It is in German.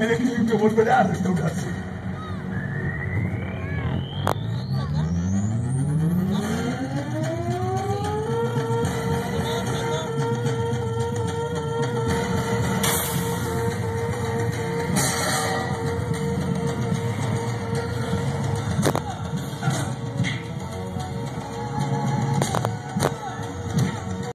Elektriğin de vurmadı artık nokası.